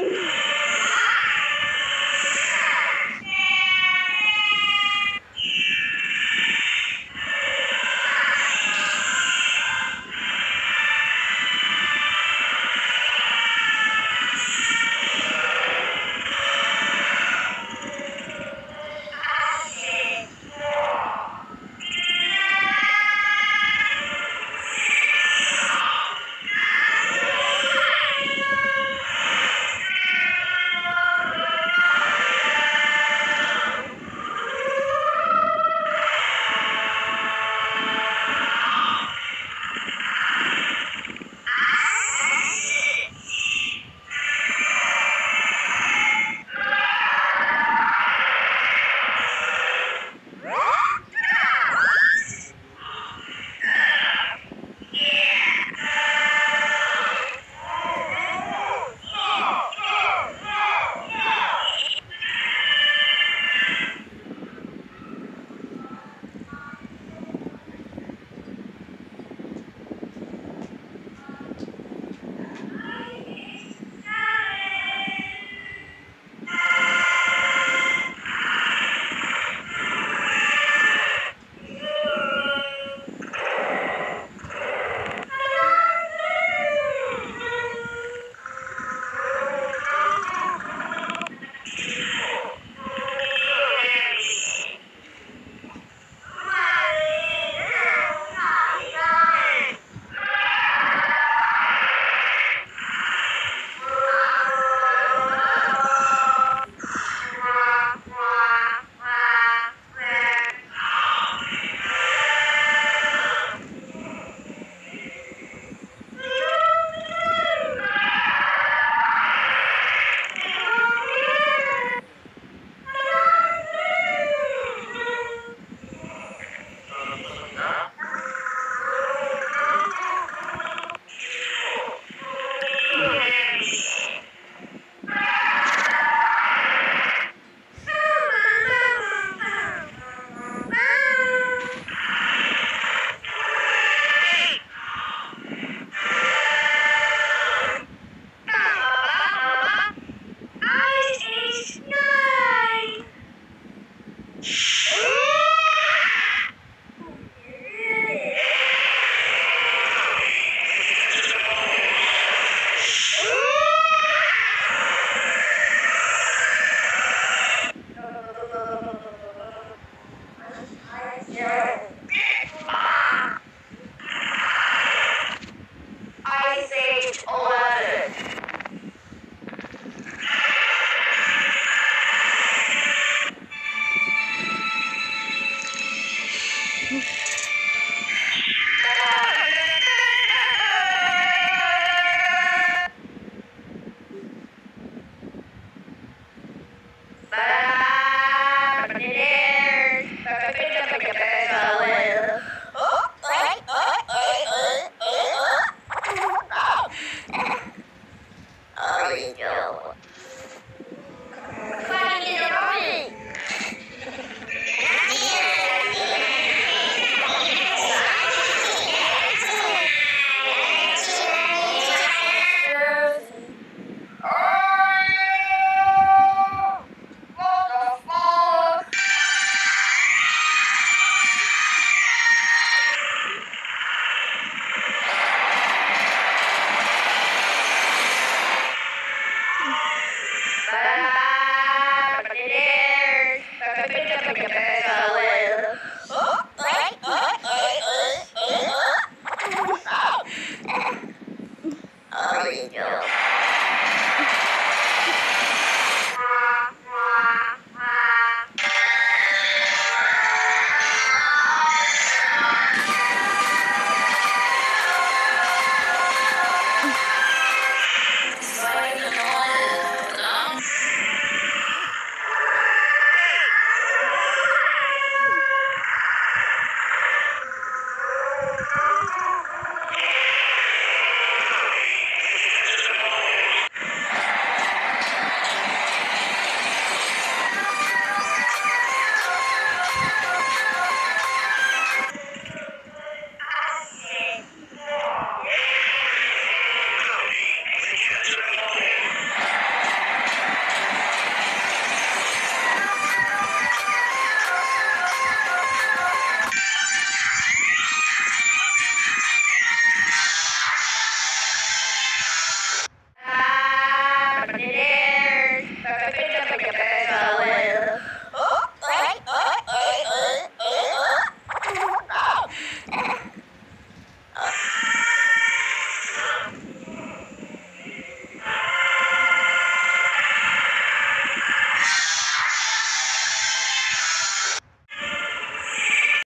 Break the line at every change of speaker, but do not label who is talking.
Yeah. 拜拜。